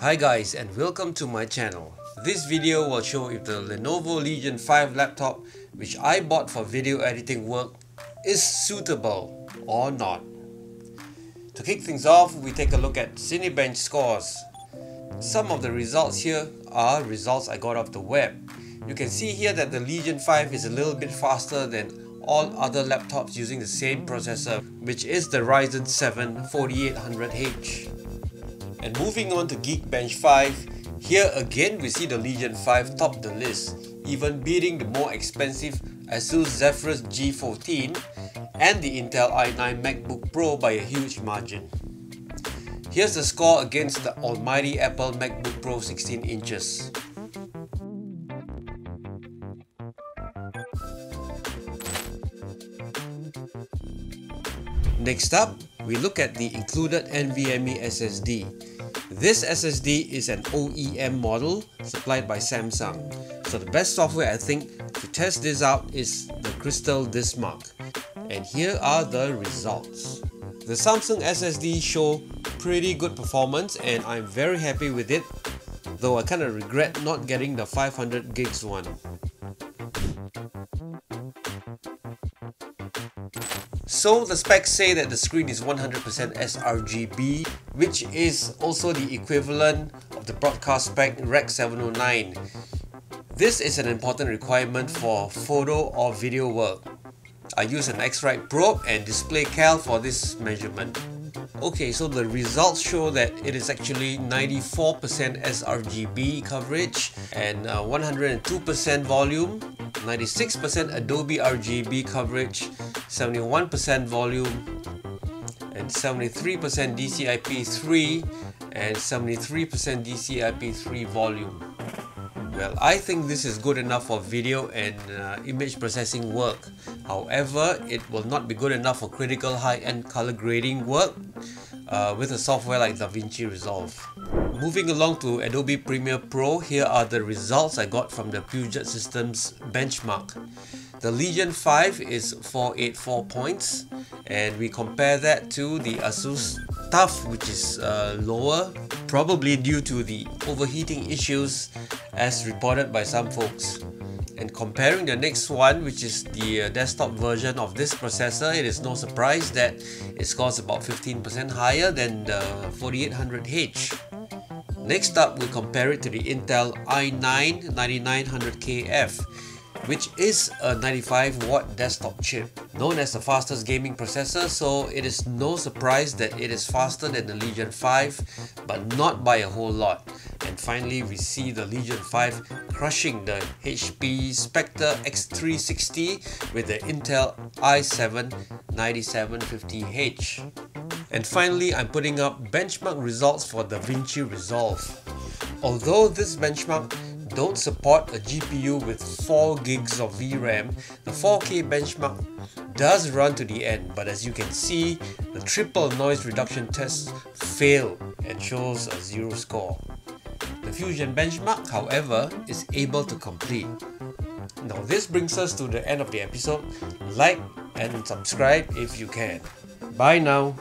Hi guys and welcome to my channel. This video will show if the Lenovo Legion 5 laptop which I bought for video editing work is suitable or not. To kick things off, we take a look at Cinebench scores. Some of the results here are results I got off the web. You can see here that the Legion 5 is a little bit faster than all other laptops using the same processor which is the Ryzen 7 4800H. And moving on to Geekbench 5, here again we see the Legion 5 top the list, even beating the more expensive Asus Zephyrus G14 and the Intel i9 MacBook Pro by a huge margin. Here's the score against the almighty Apple MacBook Pro 16 inches. Next up, we look at the included NVMe SSD. This SSD is an OEM model supplied by Samsung. So the best software I think to test this out is the Crystal DiskMark. And here are the results. The Samsung SSD show pretty good performance and I'm very happy with it, though I kinda regret not getting the 500 gigs one. So the specs say that the screen is 100% sRGB, which is also the equivalent of the broadcast spec Rec 709. This is an important requirement for photo or video work. I use an X-Rite probe and DisplayCAL for this measurement. Okay, so the results show that it is actually 94% sRGB coverage and 102% uh, volume, 96% Adobe RGB coverage, 71% volume, and 73% DCI-P3 and 73% DCI-P3 volume. Well, I think this is good enough for video and uh, image processing work. However, it will not be good enough for critical high-end color grading work uh, with a software like DaVinci Resolve. Moving along to Adobe Premiere Pro, here are the results I got from the Puget Systems benchmark. The Legion 5 is 484 points and we compare that to the Asus TUF which is uh, lower probably due to the overheating issues as reported by some folks. And comparing the next one, which is the uh, desktop version of this processor, it is no surprise that it scores about 15% higher than the 4800H. Next up, we compare it to the Intel i9 9900KF, which is a 95 watt desktop chip, known as the fastest gaming processor, so it is no surprise that it is faster than the Legion 5, but not by a whole lot. And finally, we see the Legion 5 crushing the HP Spectre X360 with the Intel i7 9750H. And finally, I'm putting up benchmark results for the DaVinci Resolve. Although this benchmark don't support a GPU with 4 gigs of VRAM, the 4K benchmark does run to the end, but as you can see, the triple noise reduction test failed and shows a 0 score. The Fusion benchmark, however, is able to complete. Now this brings us to the end of the episode. Like and subscribe if you can. Bye now.